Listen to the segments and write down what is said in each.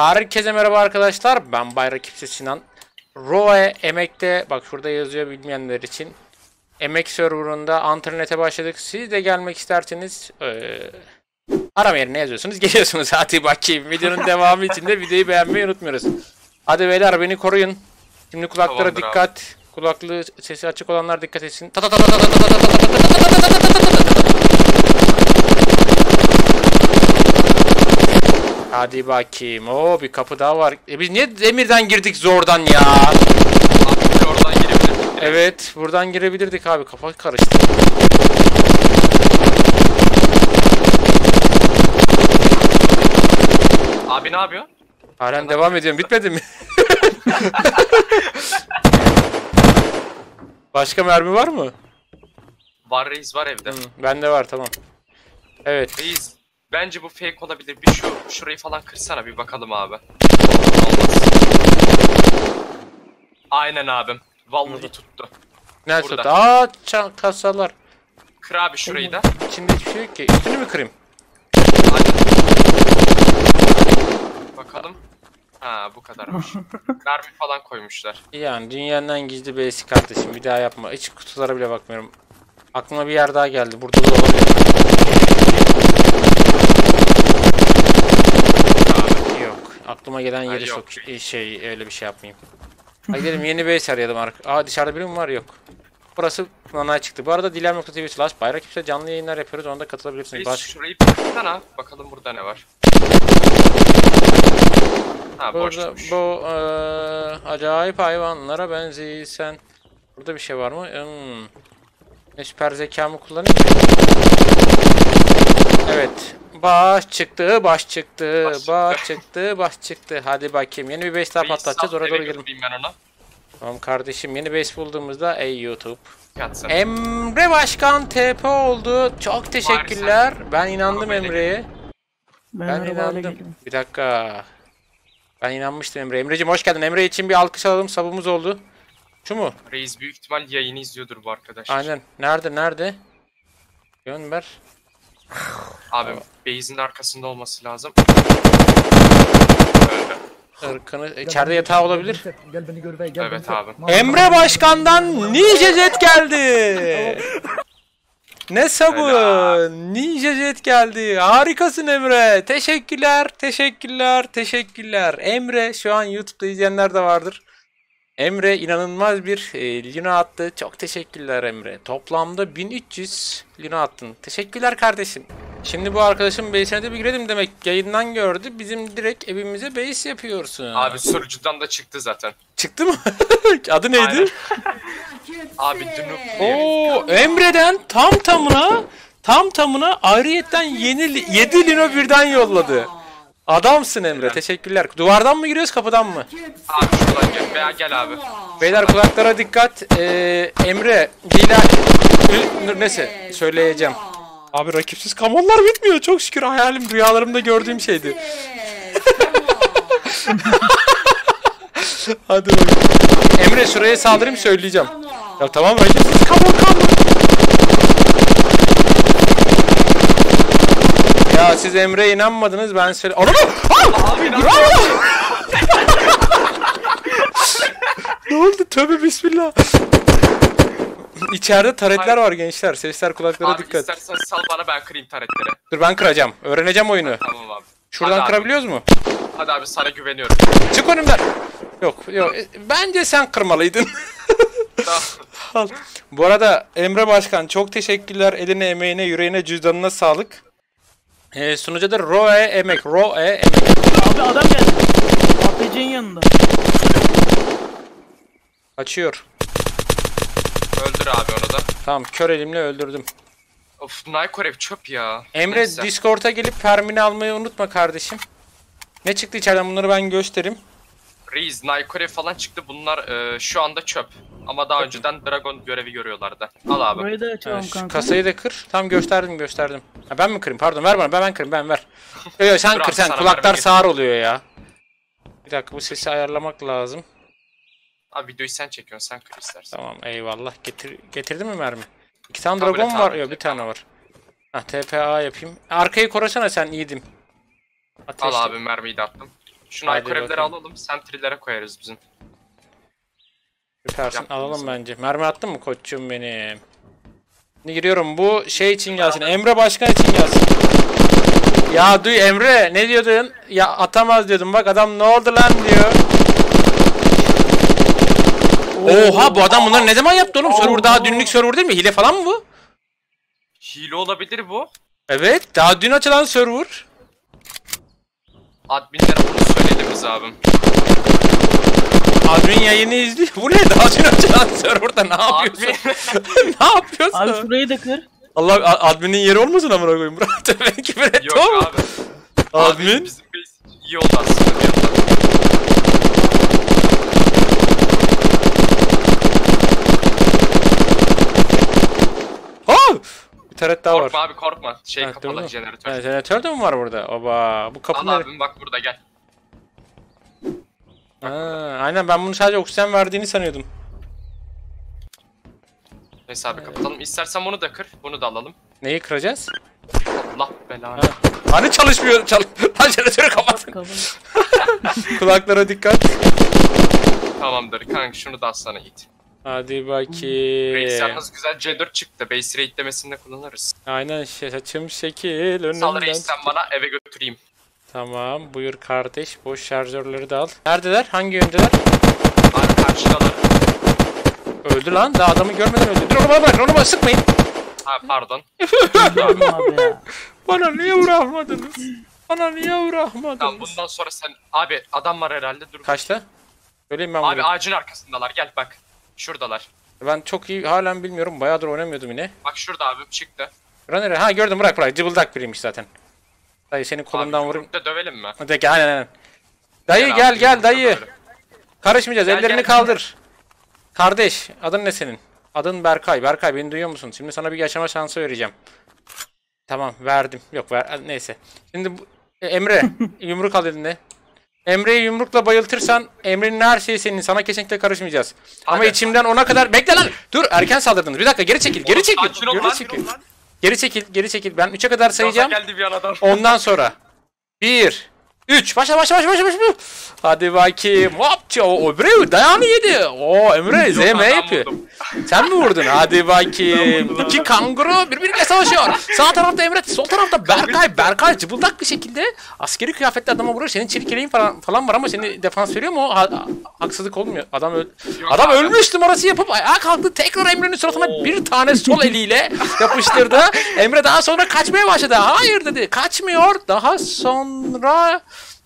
Herkese merhaba arkadaşlar. Ben Bayrak İpsi Sinan. Roe Emek'te bak şurada yazıyor bilmeyenler için. Emek serverında antrenete başladık. Siz de gelmek isterseniz eee arama yerine yazıyorsunuz. Geliyorsunuz. Hadi bakayım. Videonun devamı için de videoyu beğenmeyi unutmuyoruz. Hadi beyler beni koruyun. Şimdi kulaklara Tamamdır abi. dikkat. Kulaklığı sesi açık olanlar dikkat etsin. Ta ta ta ta ta ta ta ta ta ta ta ta ta ta ta ta ta. Hadi bakayım. Oo bir kapı daha var. E biz niye demirden girdik zordan ya? Abi oradan girebilirdik. Evet, buradan girebilirdik abi. Kafa karıştı. Abi ne yapıyor? Halen devam ediyorum. Bitmedi mi? Başka mermi var mı? Var reis var evde. Hı, bende var tamam. Evet. Reis bence bu fake olabilir. Bir şu şurayı falan kırsana bir bakalım abi. Olmaz. Aynen abim. Vallahi tuttu. Ne Burada. tuttu? Aa ça- kasalar. Kır abi şurayı da. İçinde hiçbir şey yok ki. Üstünü mü kırayım? Aynen. Bakalım. Ha bu kadarmış. Mermi falan koymuşlar. Yani dünyanın en gizli basic kardeşim. Bir daha yapma. Hiç kutulara bile bakmıyorum. Aklıma bir yer daha geldi. Burada da olabilir. Abi. Yok. Aklıma gelen yeri yok. çok şey öyle bir şey yapmayayım. Hadi gidelim yeni base arayalım artık. Aa dışarıda biri mi var? Yok. Burası nanay çıktı. Bu arada Dilan.tv slash bayrak ipse canlı yayınlar yapıyoruz. Onda katılabilirsiniz. Baş... şurayı bir kırsana. Bakalım burada ne var. Ha Burada boşmuş. bu eee, acayip hayvanlara benziysen. Burada bir şey var mı? Hmm. Ne süper zekamı kullanayım? Evet. Baş çıktı, baş çıktı, Baş çıktı. baş çıktı, baş çıktı. Hadi bakayım. Yeni bir base daha patlatacağız. Oraya doğru girelim. ben. Tamam kardeşim. Yeni base bulduğumuzda ey YouTube. Yatsın. Emre Başkan TP oldu. Çok teşekkürler. Ben inandım Emre'ye. Ben, Ben inandım. geliyorum. Bir dakika. Ben inanmıştım Emre. Emre'cim hoş geldin. Emre için bir alkış alalım. Sabımız oldu. Şu mu? Reis büyük ihtimal yayını izliyordur bu arkadaşlar. Aynen. Nerede? Nerede? Gönder. Abi base'in arkasında olması lazım. Öldü. Irkını. İçeride yatağı olabilir. Gel beni gör ve gel Evet beni abi. Ma- Emre Başkan'dan Ninja Jet geldi. Ne sabun. Ninja Jet geldi. Harikasın Emre. Teşekkürler. Teşekkürler. Teşekkürler. Emre şu an YouTube'da izleyenler de vardır. Emre inanılmaz bir e, lina attı. Çok teşekkürler Emre. Toplamda 1300 lina attın. Teşekkürler kardeşim. Şimdi bu arkadaşın base'ine de bir girelim demek. Yayından gördü. Bizim direkt evimize base yapıyorsun. Abi sunucudan da çıktı zaten. Çıktı mı? Adı neydi? Abi diye. Oo Emre'den tam tamına tam tamına ayrıyetten yeni 7 lino birden yolladı. Adamsın Emre. Teşekkürler. Duvardan mı giriyoruz kapıdan mı? Abi şuradan gel. Veya gel abi. Beyler kulaklara dikkat. Ee, Emre, Ü- neyse söyleyeceğim. Abi rakipsiz kamonlar bitmiyor. Çok şükür hayalim rüyalarımda gördüğüm şeydi. Hadi. Emre şuraya saldırayım söyleyeceğim. Ya tamam rakipsiz kamon kamon. Ya siz Emre'ye inanmadınız ben söyle... Anam! Abi ne Ne oldu? Tövbe bismillah. İçeride taretler var gençler. Sesler kulaklara Abi dikkat. istersen sal bana ben kırayım taretleri. Dur ben kıracağım. Öğreneceğim oyunu. Tamam abi. Şuradan Hadi abi. kırabiliyoruz mu? Hadi abi sana güveniyorum. Çık önümden. Yok yok. E, Bence sen kırmalıydın. Tamam. Al. Bu arada Emre Başkan çok teşekkürler. Eline, emeğine, yüreğine, cüzdanına sağlık. Ee, sunucuda Roe Emek. Roe Emek. Abi adam geldi. APC'nin yanında. Açıyor. Öldür abi onu da. Tamam kör elimle öldürdüm. Of Naykorev çöp ya. Emre Neyse. Discord'a gelip permini almayı unutma kardeşim. Ne çıktı içeriden bunları ben göstereyim. Reis, Naykorev falan çıktı. Bunlar e, şu anda çöp. Ama daha önceden Dragon görevi görüyorlardı. Al abi. Burayı da açalım şu kanka. kasayı da kır. Tam gösterdim gösterdim. Ha, ben mi kırayım? Pardon ver bana ben, ben kırayım ben ver. Yo, yo, sen Dur kır abi, sen. sana Kulaklar vermem sağır oluyor ya. Bir dakika bu sesi ayarlamak lazım. Abi videoyu sen çekiyorsun. Sen kır istersen. Tamam eyvallah. Getir, getirdin mi mermi? İki tane Tablet dragon var. abi, Yok bir tane var. Ha TPA yapayım. Arkayı korasana sen iyiydim. Al Ateşle. abi mermiyi de attım. Şunu bakalım. alalım. Sentry'lere koyarız bizim. Süpersin. Alalım bence. Mermi attın mı koçum benim? Şimdi giriyorum. Bu şey için gelsin. Emre Başkan için gelsin. Ya duy Emre ne diyordun? Ya atamaz diyordum. Bak adam ne oldu lan diyor. Oha bu adam bunları ne zaman yaptı oğlum? Server daha dünlük server değil mi? Hile falan mı bu? Hile olabilir bu. Evet daha dün açılan server. Adminlere bunu söyleyelim biz abim. Admin yayını izliyor. Bu ne? Daha dün açılan serverda ne yapıyorsun? Ne yapıyorsun? Abi şurayı da kır. Allah a- adminin yeri olmasın amına koyayım. Bırak ben küfür ettim Yok ama. abi. Admin. Bizim base iyi oldu aslında bir yandan. Ha! Bir taret daha var. Korkma abi korkma. Şey Ha, kapalı jeneratör. Ha, jeneratör de mi var burada? Oba bu kapı Al abim bak burada gel. Ha, aynen ben bunu sadece oksijen verdiğini sanıyordum. Neyse abi kapatalım. İstersen bunu da kır. Bunu da alalım. Neyi kıracağız? Allah belanı. Ha. Hani çalışmıyor? Çal Lan jeneratörü kapatın. Kulaklara dikkat. Tamamdır kanka şunu da alsana it. Hadi Reis bakayım. yalnız güzel C4 çıktı. Base rate demesinde kullanırız. Aynen şey, saçım şekil Sal önümden. reis sen bana eve götüreyim. Tamam buyur kardeş. Boş şarjörleri de al. Neredeler? Hangi yöndeler? Abi karşıdalar. Öldü lan. Daha adamı görmeden öldü. Dur onu bana bırakın. Onu bana sıkmayın. Ha pardon. Bana niye uğramadınız? Bana niye Tamam uğramadınız? bundan sonra sen... Abi adam var herhalde dur. Kaçta? Söyleyeyim ben Abi bunu. ağacın arkasındalar gel bak. Şuradalar. Ben çok iyi halen bilmiyorum. Bayağıdır oynamıyordum yine. Bak şurada abim çıktı. Bura nere? Ha gördüm bırak bırak. Cıbıldak biriymiş zaten. Dayı seni kolundan abi, vurayım. yumrukla dövelim mi? Hadi gel aynen aynen. Dayı abi, gel gel yumrukla dayı. dövelim. Karışmayacağız. Gel, Ellerini gel. kaldır. Kardeş adın ne senin? Adın Berkay. Berkay beni duyuyor musun? Şimdi sana bir yaşama şansı vereceğim. Tamam verdim. Yok ver neyse. Şimdi bu, Emre yumruk al elinde. Emre'yi yumrukla bayıltırsan Emre'nin her şeyi senin. Sana kesinlikle karışmayacağız. Ama Hadi. içimden ona kadar bekle lan. Dur erken saldırdınız. Bir dakika geri çekil. Geri Oğlum, çekil. sakin ol Geri lan, çekil. Geri çekil. Geri çekil. Ben 3'e kadar Gaza sayacağım. geldi bir an adam. Ondan sonra 1 3 başla başla başla başla başla. Hadi bakayım. Hopça o öbürü dayağını yedi. O Emre ZM yapıyor. Sen mi vurdun? Hadi bakayım. İki kanguru birbiriyle savaşıyor. Sağ tarafta Emre, sol tarafta Berkay. Berkay cıbıldak bir şekilde askeri kıyafetli adama vuruyor. Senin çelik yeleğin falan, falan var ama seni defans veriyor mu? O ha- haksızlık olmuyor. Adam öl Yok Adam abi. ölmüş numarası yapıp ayağa kalktı. Tekrar Emre'nin suratına Oo. bir tane sol eliyle yapıştırdı. Emre daha sonra kaçmaya başladı. Hayır dedi. Kaçmıyor. Daha sonra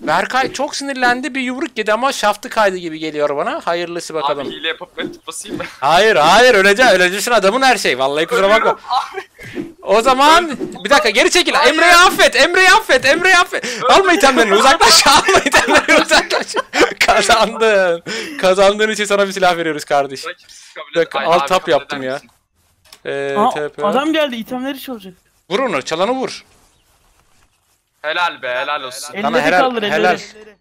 Berkay çok sinirlendi. Bir yumruk yedi ama şaftı kaydı gibi geliyor bana. Hayırlısı bakalım. Abi hile yapıp ben basayım mı? Hayır hayır öleceksin öleceksin adamın her şey. Vallahi kusura bakma. O zaman bir dakika geri çekil. Emre'yi affet. Emre'yi affet. Emre'yi affet. Alma itemlerini uzaklaş. Alma itemlerini uzaklaş. Kazandın. Kazandığın için sana bir silah veriyoruz kardeş. Dakika, alt tap yaptım ya. Ee, Aa, TP. adam geldi itemleri çalacak. Vur onu. Çalanı vur. Helal be helal olsun. Sana Elleri helal- kaldır helal. elleri.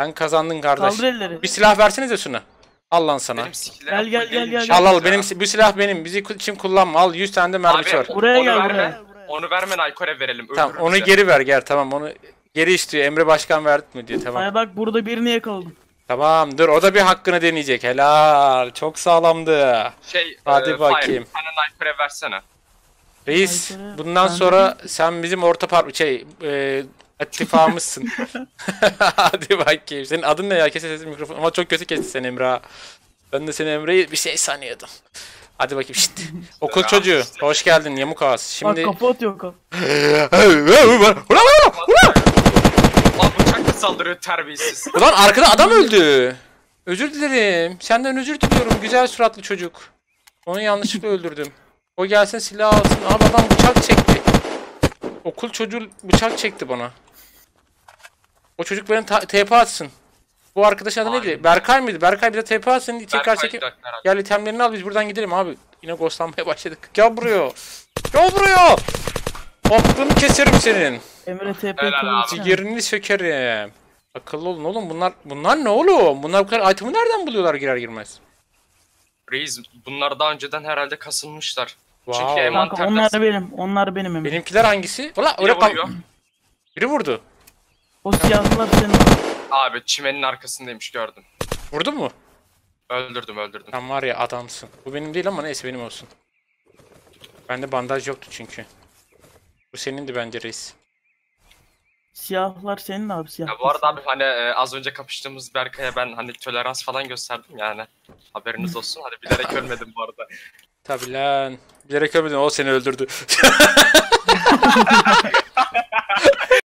Sen kazandın kardeş. Kaldır elleri. Bir silah versenize şunu. Al lan sana. Benim skill'lerim Gel, gel, gel, gel. Al al ya. benim bu silah benim. Bizi için kullanma. Al 100 tane de mermi Abi, var. Buraya onu gel, verme. buraya. Onu vermen Aykor'e verelim. Tamam öldürür onu bizi. geri ver gel tamam onu geri istiyor. Emre Başkan verdi mi diyor tamam. Ay bak burada birini yakaladım. Tamam dur o da bir hakkını deneyecek. Helal. Çok sağlamdı. Şey, Hadi e, bakayım. Fire, bir tane Aykor'e versene. Reis Aykırı, bundan sonra sen bizim orta par şey e, ittifamızsın. Hadi bakayım. Senin adın ne ya? Kes sesini mikrofon. Ama çok kötü kesti sen Emre. Ben de seni Emre'yi bir şey sanıyordum. Hadi bakayım şşt. Okul çocuğu. Hoş geldin Yamuk Ağız. Bak Şimdi... kafa atıyor kafa. Ulan, ulan! Lan bıçakla saldırıyor terbiyesiz. Ulan arkada adam öldü. Özür dilerim. Senden özür diliyorum güzel suratlı çocuk. Onu yanlışlıkla öldürdüm. O gelsin silah alsın. Abi adam bıçak çekti. Okul çocuğu bıçak çekti bana. O çocuk benim ta- TP atsın. Bu arkadaşın adı neydi? Aynen. Berkay mıydı? Berkay bir de TP atsın. Tekrar çekip. Gel itemlerini al biz buradan gidelim abi. Yine ghostlanmaya başladık. Gel buraya. Gel buraya. Aklını keserim senin. Emre TP. Yerini sökerim. Akıllı olun oğlum bunlar bunlar ne oğlum? Bunlar bu kadar item'ı nereden buluyorlar girer girmez? Reis bunlar daha önceden herhalde kasılmışlar. Wow. Çünkü Kanka envanterden onlar benim. Onlar benim Emre. Benimkiler hangisi? Ulan biri öyle vuruyor. pam- Biri vurdu. O siyahlılar senin. Abi çimenin arkasındaymış gördüm. Vurdun mu? Öldürdüm öldürdüm. Sen var ya adamsın. Bu benim değil ama neyse benim olsun. Bende bandaj yoktu çünkü. Bu senindi bence reis. Siyahlar senin abi siyah. Ya bu arada abi hani e, az önce kapıştığımız Berkay'a ben hani tolerans falan gösterdim yani. Haberiniz olsun. Hani bilerek ölmedim bu arada. Tabi lan. Bilerek ölmedin o seni öldürdü.